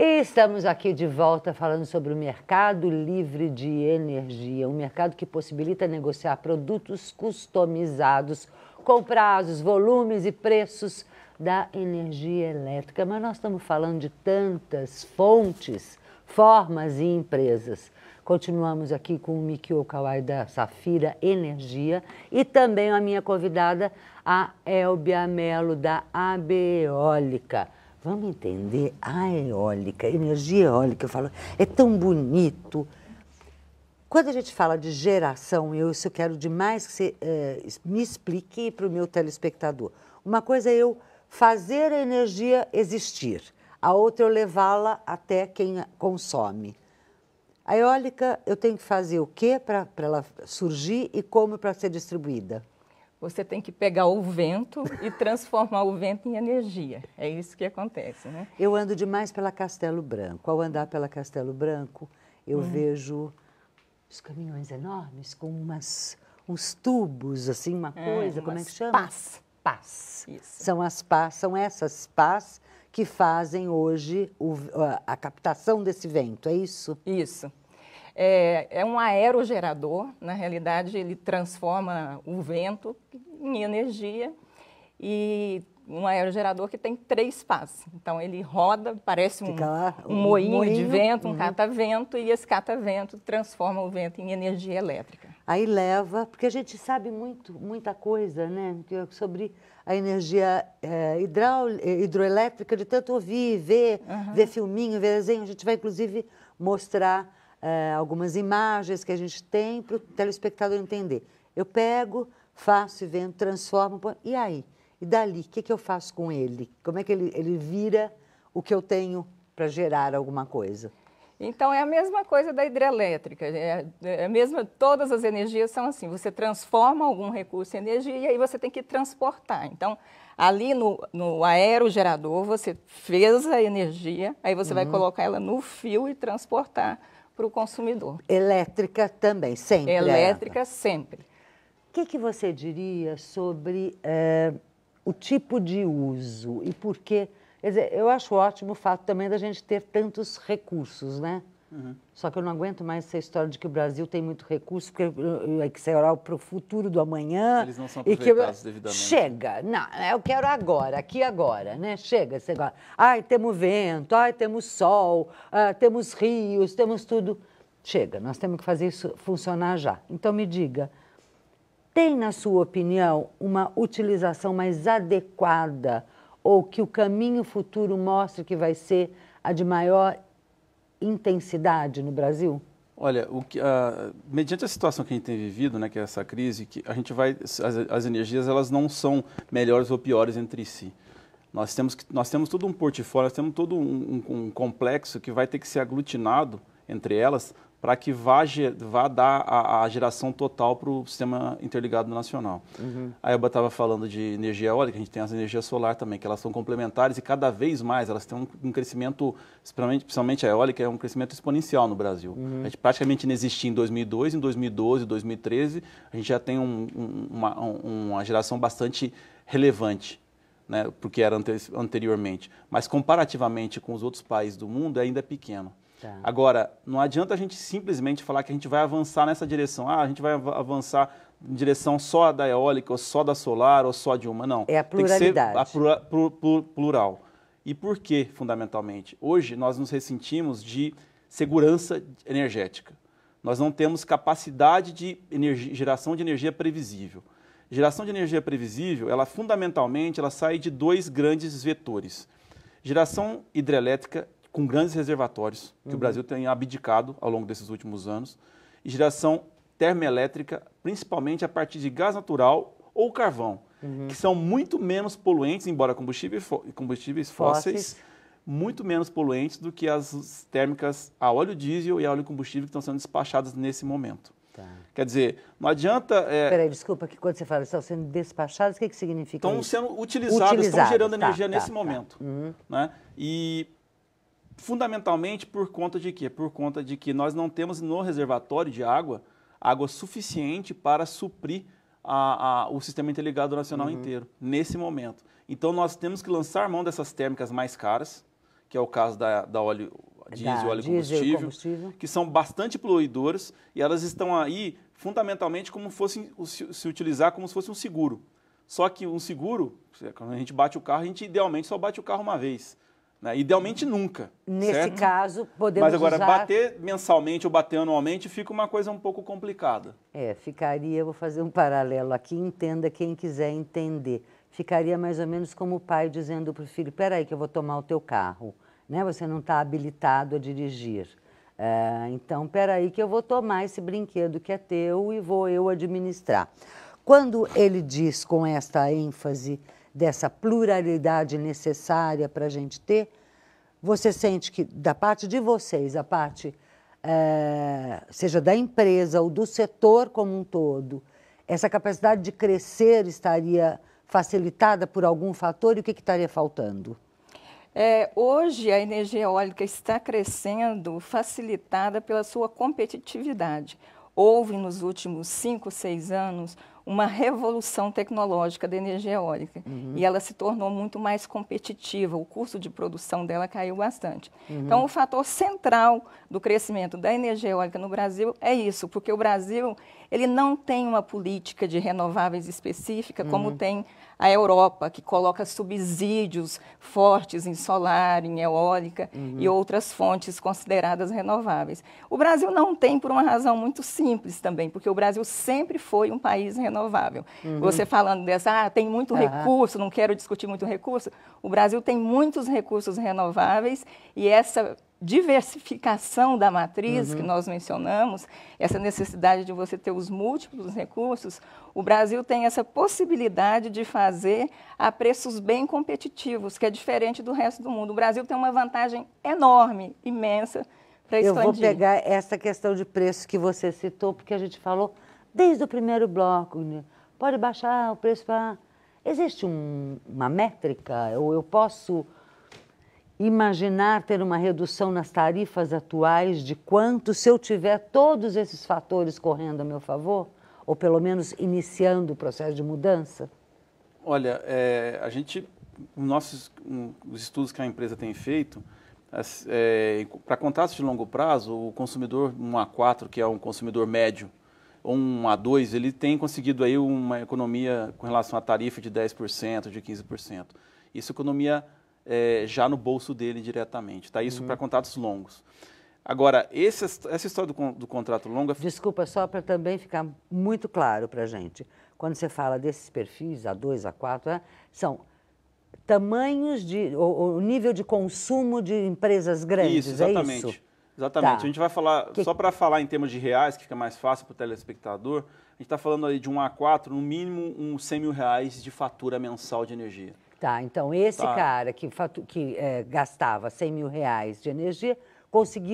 E estamos aqui de volta falando sobre o mercado livre de energia, um mercado que possibilita negociar produtos customizados com prazos, volumes e preços da energia elétrica. Mas nós estamos falando de tantas fontes, formas e empresas. Continuamos aqui com o Mikio Kawai da Safira Energia e também a minha convidada, a Elbia Melo da AB Eólica. Vamos entender a eólica, energia eólica, eu falo, é tão bonito. Quando a gente fala de geração, eu isso quero demais que você eh, me explique para o meu telespectador. Uma coisa é eu fazer a energia existir, a outra é eu levá-la até quem consome. A eólica, eu tenho que fazer o quê para ela surgir e como para ser distribuída? Você tem que pegar o vento e transformar o vento em energia. É isso que acontece, né? Eu ando demais pela Castelo Branco. Ao andar pela Castelo Branco, eu hum. vejo os caminhões enormes com umas, uns tubos, assim, uma é, coisa, como é que chama? Pás. Pás. Isso. São as pás, são essas pás que fazem hoje o, a, a captação desse vento, é isso? Isso. É, é um aerogerador, na realidade ele transforma o vento em energia e um aerogerador que tem três pás. Então ele roda, parece um, lá, um, um moinho, moinho, de vento, um uhum. catavento, e esse catavento transforma o vento em energia elétrica. Aí leva, porque a gente sabe muito, muita coisa né, sobre a energia é, hidroelétrica, de tanto ouvir, ver, uhum. ver filminho, ver desenho. A gente vai, inclusive, mostrar é, algumas imagens que a gente tem para o telespectador entender. Eu pego, faço e vendo, transformo, e aí? E dali, o que, que eu faço com ele? Como é que ele, ele vira o que eu tenho para gerar alguma coisa? Então é a mesma coisa da hidrelétrica, é, é mesma, todas as energias são assim, você transforma algum recurso em energia e aí você tem que transportar. Então, ali no, no aerogerador, você fez a energia, aí você uhum. vai colocar ela no fio e transportar para o consumidor. Elétrica também, sempre? Elétrica sempre. O que, que você diria sobre é, o tipo de uso e por que... Quer dizer, eu acho ótimo o fato também da gente ter tantos recursos, né? Uhum. Só que eu não aguento mais essa história de que o Brasil tem muito recurso, porque é que você orar para o futuro do amanhã. Eles não são aproveitados eu... devidamente. Chega, não, eu quero agora, aqui agora, né? Chega esse negócio. Ai, temos vento, ai, temos sol, ah, temos rios, temos tudo. Chega, nós temos que fazer isso funcionar já. Então me diga, tem, na sua opinião, uma utilização mais adequada ou que o caminho futuro mostre que vai ser a de maior intensidade no Brasil? Olha, que, mediante a situação que a gente tem vivido, né, que é essa crise, que a gente vai, as, as, energias elas não são melhores ou piores entre si. Nós temos, que, nós temos todo um portfólio, nós temos todo um, um, um complexo que vai ter que ser aglutinado entre elas para que vá, vá dar a, a geração total para o sistema interligado nacional. Uhum. A Elba estava falando de energia eólica, a gente tem as energias solar também, que elas são complementares e cada vez mais elas têm um, um crescimento, principalmente, a eólica, é um crescimento exponencial no Brasil. Uhum. A gente praticamente não existia em 2002, em 2012, 2013, a gente já tem um, uma, uma geração bastante relevante. Né, porque era anteriormente, mas comparativamente com os outros países do mundo ainda é pequeno. Tá. Agora, não adianta a gente simplesmente falar que a gente vai avançar nessa direção. Ah, a gente vai avançar em direção só da eólica, ou só da solar, ou só de uma. Não. É a pluralidade. Tem que ser a plural. E por que, fundamentalmente? Hoje nós nos ressentimos de segurança energética. Nós não temos capacidade de energia, geração de energia previsível. Geração de energia previsível, ela fundamentalmente ela sai de dois grandes vetores. Geração hidrelétrica com grandes reservatórios que uhum. o Brasil tem abdicado ao longo desses últimos anos, e geração termoelétrica, principalmente a partir de gás natural ou carvão, uhum. que são muito menos poluentes, embora combustíveis, combustíveis fósseis, fósseis, muito menos poluentes do que as térmicas a óleo diesel e a óleo combustível que estão sendo despachadas nesse momento. Tá. Quer dizer, não adianta. É... Peraí, desculpa, que quando você fala estão sendo despachadas, o que, que significa estão isso? sendo utilizados, utilizados, estão gerando tá, energia tá, nesse tá. momento. Uhum. Né? E fundamentalmente por conta de quê? Por conta de que nós não temos no reservatório de água água suficiente para suprir a, a, o sistema interligado nacional uhum. inteiro, nesse momento. Então nós temos que lançar mão dessas térmicas mais caras, que é o caso da, da óleo diesel, da óleo diesel combustível, combustível, que são bastante poluidoras e elas estão aí fundamentalmente como fossem se utilizar como se fosse um seguro. Só que um seguro, quando a gente bate o carro, a gente idealmente só bate o carro uma vez. Né? Idealmente nunca. Nesse certo? caso, podemos Mas agora, usar... bater mensalmente ou bater anualmente fica uma coisa um pouco complicada. É, ficaria, vou fazer um paralelo aqui, entenda quem quiser entender. Ficaria mais ou menos como o pai dizendo para o filho, peraí que eu vou tomar o teu carro, né? você não está habilitado a dirigir. É, então, peraí que eu vou tomar esse brinquedo que é teu e vou eu administrar. Quando ele diz com esta ênfase dessa pluralidade necessária para a gente ter, você sente que da parte de vocês, a parte é, seja da empresa ou do setor como um todo, essa capacidade de crescer estaria facilitada por algum fator e o que, que estaria faltando? É, hoje a energia eólica está crescendo facilitada pela sua competitividade. Houve nos últimos cinco, seis anos uma revolução tecnológica da energia eólica uhum. e ela se tornou muito mais competitiva. O custo de produção dela caiu bastante. Uhum. Então, o fator central do crescimento da energia eólica no Brasil é isso, porque o Brasil ele não tem uma política de renováveis específica uhum. como tem a Europa, que coloca subsídios fortes em solar, em eólica uhum. e outras fontes consideradas renováveis. O Brasil não tem por uma razão muito simples também, porque o Brasil sempre foi um país renovável. Uhum. Você falando dessa, ah, tem muito uhum. recurso, não quero discutir muito recurso. O Brasil tem muitos recursos renováveis e essa diversificação da matriz uhum. que nós mencionamos, essa necessidade de você ter os múltiplos recursos, o Brasil tem essa possibilidade de fazer a preços bem competitivos, que é diferente do resto do mundo. O Brasil tem uma vantagem enorme, imensa para expandir. Eu vou pegar essa questão de preço que você citou, porque a gente falou desde o primeiro bloco, né? pode baixar o preço para... Existe um, uma métrica? Ou eu posso imaginar ter uma redução nas tarifas atuais de quanto se eu tiver todos esses fatores correndo a meu favor? Ou pelo menos iniciando o processo de mudança? Olha, é, a gente, nossos, os estudos que a empresa tem feito, é, para contratos de longo prazo, o consumidor um A4, que é um consumidor médio, ou um A2, ele tem conseguido aí uma economia com relação à tarifa de 10%, de 15%. Isso é economia é, já no bolso dele diretamente. Tá? Isso uhum. para contratos longos. Agora, esse, essa história do, do, contrato longo... É Desculpa, só para também ficar muito claro para a gente. Quando você fala desses perfis, A2, A4, né, são tamanhos de... O, nível de consumo de empresas grandes, isso, exatamente. é isso? Exatamente. Tá. A gente vai falar, que... só para falar em termos de reais, que fica mais fácil para o telespectador, a gente está falando aí de um A4, no mínimo uns 100 mil reais de fatura mensal de energia. Tá, então esse tá. cara que, que é, gastava 100 mil reais de energia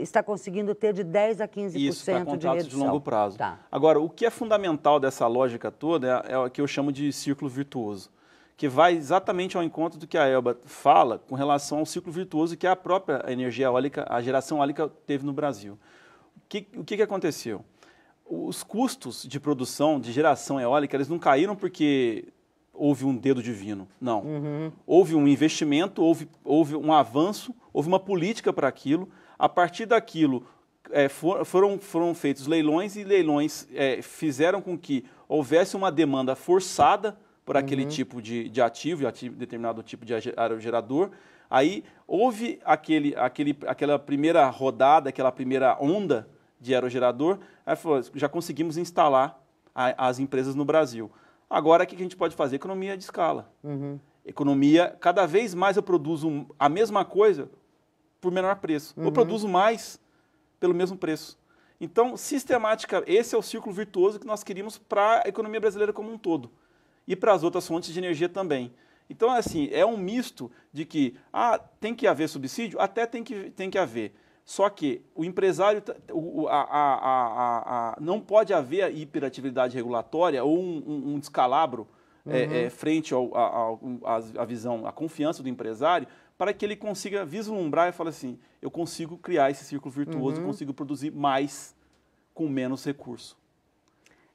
está conseguindo ter de 10 a 15% Isso, para contratos de, de longo prazo. Tá. Agora, o que é fundamental dessa lógica toda é, é o que eu chamo de círculo virtuoso, que vai exatamente ao encontro do que a Elba fala com relação ao ciclo virtuoso que a própria energia eólica, a geração eólica teve no Brasil. O que, o que, que aconteceu? Os custos de produção, de geração eólica, eles não caíram porque houve um dedo divino. Não. Uhum. Houve um investimento, houve, houve um avanço, houve uma política para aquilo. A partir daquilo, é, for, foram, foram feitos leilões e leilões é, fizeram com que houvesse uma demanda forçada por aquele uhum. tipo de, de ativo, ativo, determinado tipo de aerogerador. Aí houve aquele, aquele, aquela primeira rodada, aquela primeira onda de aerogerador, aí falou, já conseguimos instalar a, as empresas no Brasil. Agora, o que a gente pode fazer? Economia de escala. Uhum. Economia, cada vez mais eu produzo a mesma coisa por menor preço. Uhum. Eu produzo mais pelo mesmo preço. Então, sistemática, esse é o círculo virtuoso que nós queríamos para a economia brasileira como um todo. E para as outras fontes de energia também. Então, assim, é um misto de que ah, tem que haver subsídio? Até tem que, tem que haver. Só que o empresário, o, a, a, a, não pode haver a hiperatividade regulatória ou um, um, um descalabro uhum. é, é, frente à visão, à confiança do empresário, para que ele consiga vislumbrar e falar assim, eu consigo criar esse círculo virtuoso, uhum. consigo produzir mais com menos recurso.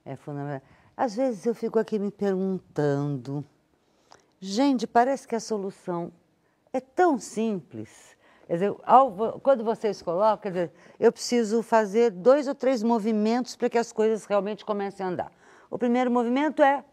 É fundamental. Às vezes eu fico aqui me perguntando, gente, parece que a solução é tão simples Quer dizer, ao, quando vocês colocam, quer dizer, eu preciso fazer dois ou três movimentos para que as coisas realmente comecem a andar. O primeiro movimento é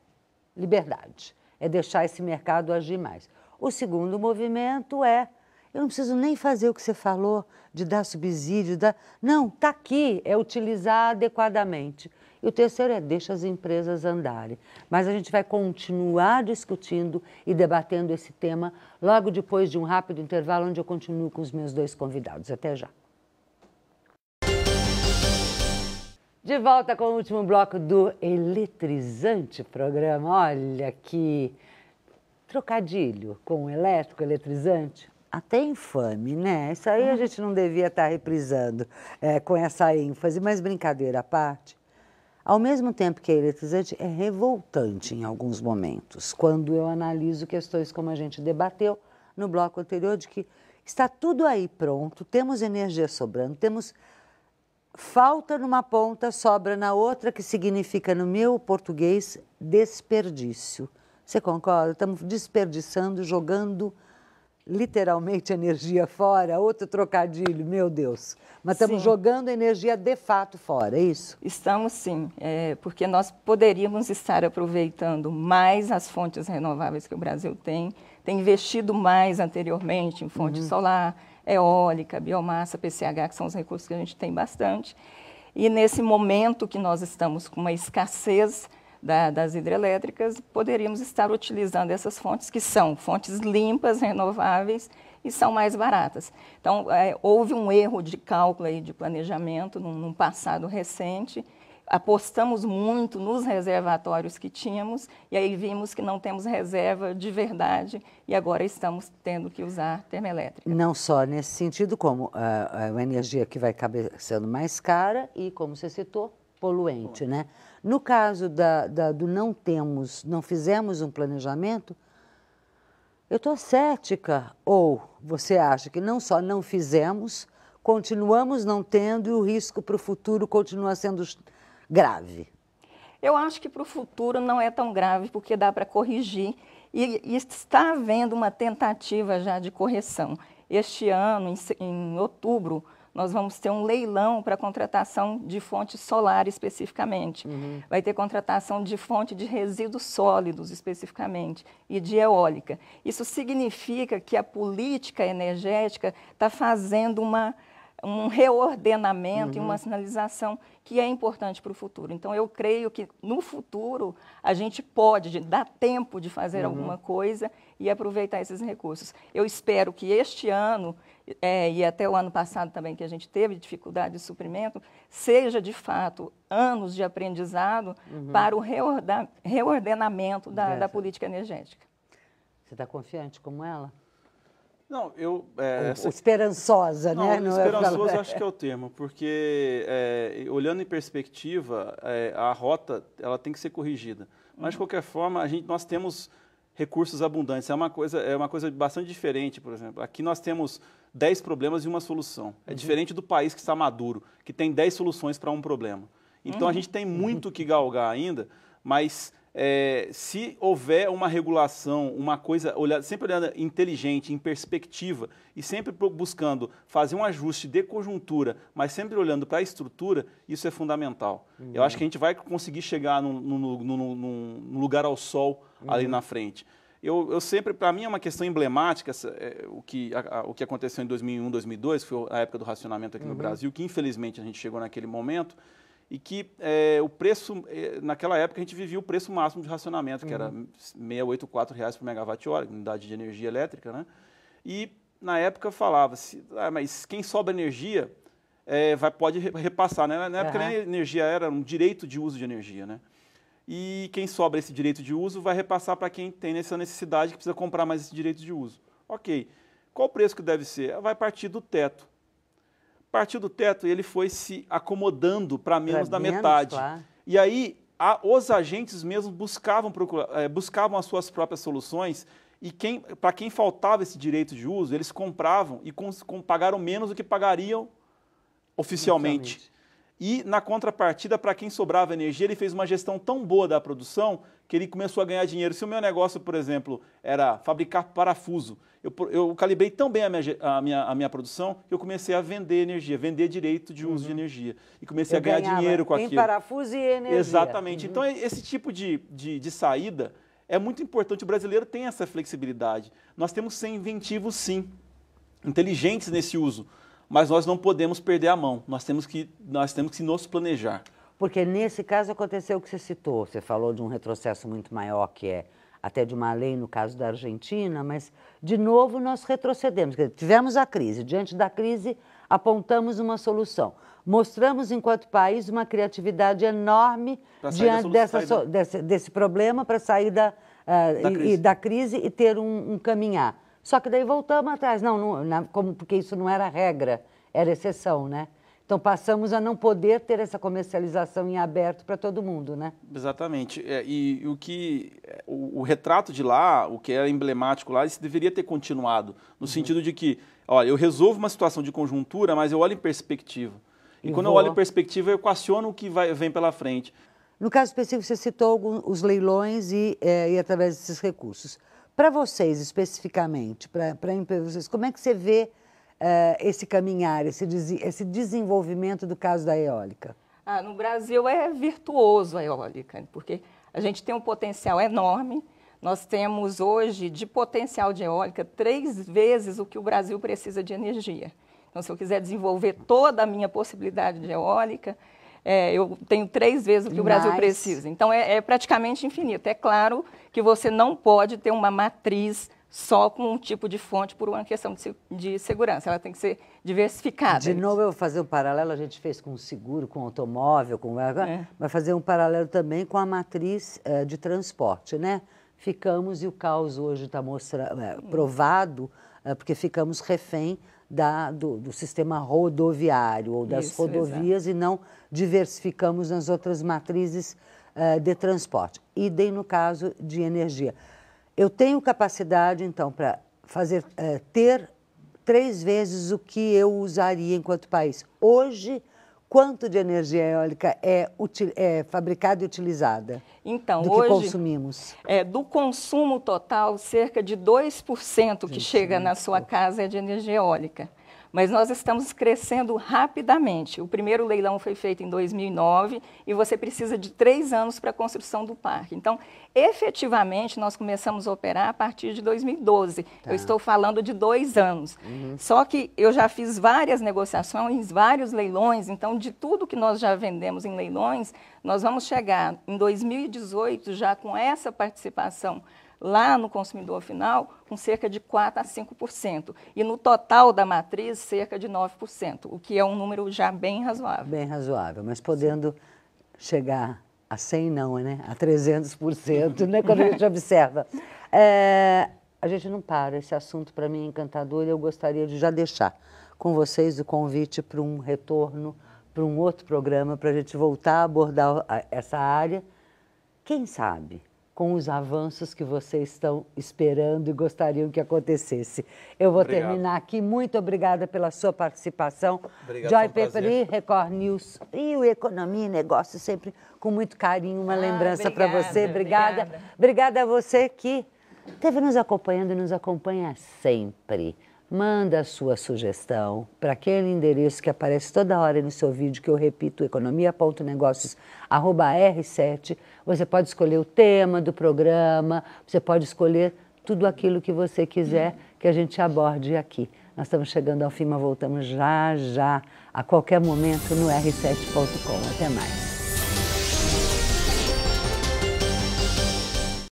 liberdade, é deixar esse mercado agir mais. O segundo movimento é eu não preciso nem fazer o que você falou de dar subsídio, dar... não, está aqui, é utilizar adequadamente. E o terceiro é deixa as empresas andarem. Mas a gente vai continuar discutindo e debatendo esse tema logo depois de um rápido intervalo, onde eu continuo com os meus dois convidados. Até já. De volta com o último bloco do eletrizante programa. Olha que trocadilho com elétrico eletrizante. Até infame, né? Isso aí a gente não devia estar reprisando é, com essa ênfase, mas brincadeira à parte. Ao mesmo tempo que é eletrizante, é revoltante em alguns momentos, quando eu analiso questões como a gente debateu no bloco anterior, de que está tudo aí pronto, temos energia sobrando, temos falta numa ponta, sobra na outra, que significa, no meu português, desperdício. Você concorda? Estamos desperdiçando, jogando literalmente energia fora, outro trocadilho, meu Deus. Mas estamos sim. jogando energia de fato fora, é isso? Estamos sim, é, porque nós poderíamos estar aproveitando mais as fontes renováveis que o Brasil tem, tem investido mais anteriormente em fonte uhum. solar, eólica, biomassa, PCH, que são os recursos que a gente tem bastante. E nesse momento que nós estamos com uma escassez da, das hidrelétricas, poderíamos estar utilizando essas fontes, que são fontes limpas, renováveis e são mais baratas. Então, é, houve um erro de cálculo aí de planejamento num, num passado recente, apostamos muito nos reservatórios que tínhamos e aí vimos que não temos reserva de verdade e agora estamos tendo que usar termoelétrica. Não só nesse sentido, como a, a energia que vai acabar sendo mais cara e, como você citou, poluente, né? No caso da, da, do não temos, não fizemos um planejamento, eu estou cética. Ou você acha que não só não fizemos, continuamos não tendo e o risco para o futuro continua sendo grave? Eu acho que para o futuro não é tão grave, porque dá para corrigir e, e, está havendo uma tentativa já de correção. Este ano, em, em outubro, nós vamos ter um leilão para contratação de fonte solar especificamente. Uhum. Vai ter contratação de fonte de resíduos sólidos especificamente e de eólica. Isso significa que a política energética está fazendo uma, um reordenamento uhum. e uma uhum. sinalização que é importante para o futuro. Então, eu creio que no futuro a gente pode dar tempo de fazer uhum. alguma coisa e aproveitar esses recursos. Eu espero que este ano é, e até o ano passado também, que a gente teve dificuldade de suprimento, seja de fato anos de aprendizado uhum. para o reordenamento da, da política energética. Você está confiante como ela? Não, eu. É, essa... Esperançosa, não, né? Não, esperançoso acho que é o termo, porque é, olhando em perspectiva, é, a rota ela tem que ser corrigida. Mas, de qualquer forma, a gente, nós temos recursos abundantes. É uma coisa, é uma coisa bastante diferente, por exemplo. Aqui nós temos 10 problemas e uma solução. É uhum. diferente do país que está maduro, que tem 10 soluções para um problema. Então uhum. a gente tem muito que galgar ainda, mas é, se houver uma regulação, uma coisa, olhar, sempre olhando inteligente, em perspectiva, e sempre buscando fazer um ajuste de conjuntura, mas sempre olhando para a estrutura, isso é fundamental. Uhum. Eu acho que a gente vai conseguir chegar num, num, num, num lugar ao sol ali uhum. na frente. Eu, eu sempre, para mim, é uma questão emblemática é, o, que, a, a, o que aconteceu em 2001, 2002, que foi a época do racionamento aqui uhum. no Brasil, que infelizmente a gente chegou naquele momento, e que é, o preço, é, naquela época a gente vivia o preço máximo de racionamento, que uhum. era 684 reais por megawatt-hora, unidade de energia elétrica, né? E na época falava-se, ah, mas quem sobra energia é, vai, pode repassar, né? Na época uhum. a energia era um direito de uso de energia, né? E quem sobra esse direito de uso vai repassar para quem tem essa necessidade que precisa comprar mais esse direito de uso. Ok. Qual o preço que deve ser? Vai partir do teto. Partiu do teto e ele foi se acomodando para menos pra da menos, metade. Claro. E aí a, os agentes mesmo buscavam, é, buscavam as suas próprias soluções e quem, para quem faltava esse direito de uso, eles compravam e com, com, pagaram menos do que pagariam oficialmente. oficialmente. E, na contrapartida, para quem sobrava energia, ele fez uma gestão tão boa da produção que ele começou a ganhar dinheiro. Se o meu negócio, por exemplo, era fabricar parafuso, eu, eu calibrei tão bem a minha, a, minha, a minha produção que eu comecei a vender energia, vender direito de uso uhum. de energia. E comecei eu a ganhar dinheiro com aquilo. Em parafuso e energia. Exatamente. Uhum. Então, esse tipo de, de, de saída é muito importante. O brasileiro tem essa flexibilidade. Nós temos que ser inventivos, sim, inteligentes nesse uso mas nós não podemos perder a mão. Nós temos que, nós temos que nos planejar. Porque nesse caso aconteceu o que você citou. Você falou de um retrocesso muito maior, que é até de uma lei no caso da Argentina, mas de novo nós retrocedemos. Tivemos a crise. Diante da crise, apontamos uma solução. Mostramos, enquanto país, uma criatividade enorme diante dessa, desse, desse, problema para sair da, uh, da, crise. E, da, crise. e ter um, um caminhar. Só que daí voltamos atrás, não, não na, como, porque isso não era regra, era exceção, né? Então passamos a não poder ter essa comercialização em aberto para todo mundo, né? Exatamente. É, e, e, o que o, o, retrato de lá, o que era emblemático lá, isso deveria ter continuado no uhum. sentido de que, olha, eu resolvo uma situação de conjuntura, mas eu olho em perspectiva. E, e quando vou... eu olho em perspectiva, eu equaciono o que vai, vem pela frente. No caso específico, você citou alguns, os leilões e, é, e através desses recursos. Para vocês, especificamente, para vocês, como é que você vê uh, esse caminhar, esse, esse desenvolvimento do caso da eólica? Ah, no Brasil é virtuoso a eólica, porque a gente tem um potencial enorme. Nós temos hoje, de potencial de eólica, três vezes o que o Brasil precisa de energia. Então, se eu quiser desenvolver toda a minha possibilidade de eólica, é, eu tenho três vezes o que o Brasil precisa. Então, é, é, praticamente infinito. É claro que você não pode ter uma matriz só com um tipo de fonte por uma questão de, de segurança. Ela tem que ser diversificada. De novo, eu vou fazer um paralelo, a gente fez com o seguro, com o automóvel, com... É. vai fazer um paralelo também com a matriz é, de transporte, né? Ficamos, e o caos hoje está é, provado, é, porque ficamos refém da, do, do, sistema rodoviário ou das Isso, rodovias exato. e não diversificamos nas outras matrizes uh, de transporte. Idem no caso de energia. Eu tenho capacidade, então, para fazer uh, ter três vezes o que eu usaria enquanto país. Hoje, quanto de energia eólica é, é fabricada e utilizada? Então, do hoje, que consumimos? É, do consumo total, cerca de 2% que chega na sua casa é de energia eólica mas nós estamos crescendo rapidamente. O primeiro leilão foi feito em 2009 e você precisa de três anos para a construção do parque. Então, efetivamente, nós começamos a operar a partir de 2012. Tá. Eu estou falando de dois anos. Uhum. Só que eu já fiz várias negociações, vários leilões, então, de tudo que nós já vendemos em leilões, nós vamos chegar em 2018 já com essa participação lá no consumidor final com cerca de 4 a 5%. E no total da matriz, cerca de 9%, o que é um número já bem razoável. Bem razoável, mas podendo chegar a 100 não, né? A 300%, né? Quando a gente observa. É, a gente não para, esse assunto para mim é encantador e eu gostaria de já deixar com vocês o convite para um retorno, para um outro programa, para a gente voltar a abordar essa área. Quem sabe com os avanços que vocês estão esperando e gostariam que acontecesse. Eu vou Obrigado. terminar aqui. Muito obrigada pela sua participação. Obrigado, Joy Peperi, Record News e o Economia e Negócio, sempre com muito carinho, uma ah, lembrança para você. Obrigada. obrigada. Obrigada a você que esteve nos acompanhando e nos acompanha sempre manda a sua sugestão para aquele endereço que aparece toda hora no seu vídeo, que eu repito, economia.negócios.r7. Você pode escolher o tema do programa, você pode escolher tudo aquilo que você quiser que a gente aborde aqui. Nós estamos chegando ao fim, mas voltamos já, já, a qualquer momento no r7.com. Até mais.